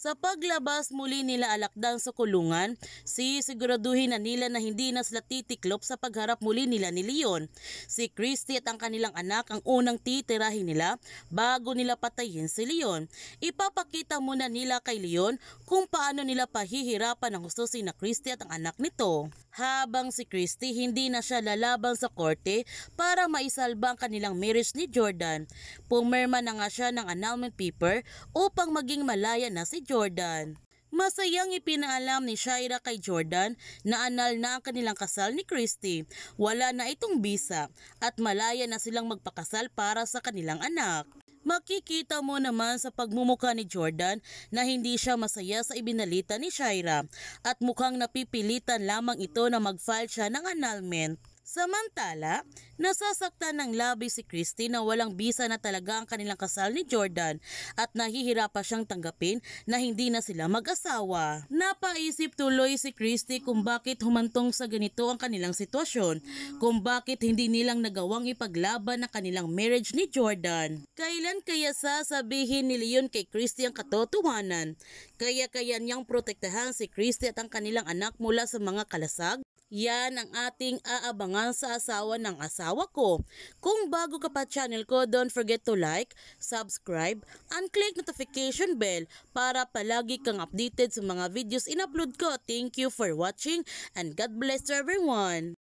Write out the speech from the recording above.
Sa paglabas muli nila alakdan sa kulungan, si siguraduhin na nila na hindi na sila titiklop sa pagharap muli nila ni Leon. Si Christy at ang kanilang anak ang unang titirahin nila bago nila patayin si Leon. Ipapakita muna nila kay Leon kung paano nila pahihirapan ang gusto si na Christy at ang anak nito. Habang si Christy hindi na siya lalaban sa korte para maisalba ang kanilang marriage ni Jordan. Pumirma na nga siya ng annulment paper upang maging malaya na si Jordan. Masayang ipinaalam ni Shaira kay Jordan na anal na ang kanilang kasal ni Christy. Wala na itong bisa at malaya na silang magpakasal para sa kanilang anak. Makikita mo naman sa pagmumuka ni Jordan na hindi siya masaya sa ibinalita ni Shaira at mukhang napipilitan lamang ito na mag-file siya ng annulment. Samantala, nasasaktan ng labi si Christy na walang bisa na talaga ang kanilang kasal ni Jordan at nahihirapan siyang tanggapin na hindi na sila mag-asawa. Napaisip tuloy si Christy kung bakit humantong sa ganito ang kanilang sitwasyon, kung bakit hindi nilang nagawang ipaglaban ang kanilang marriage ni Jordan. Kailan kaya sasabihin ni Leon kay Christy ang katotohanan? Kaya kaya niyang protektahan si Christy at ang kanilang anak mula sa mga kalasag? Yan ang ating aabangan sa asawa ng asawa ko. Kung bago ka pa channel ko, don't forget to like, subscribe, and click notification bell para palagi kang updated sa mga videos in-upload ko. Thank you for watching and God bless everyone.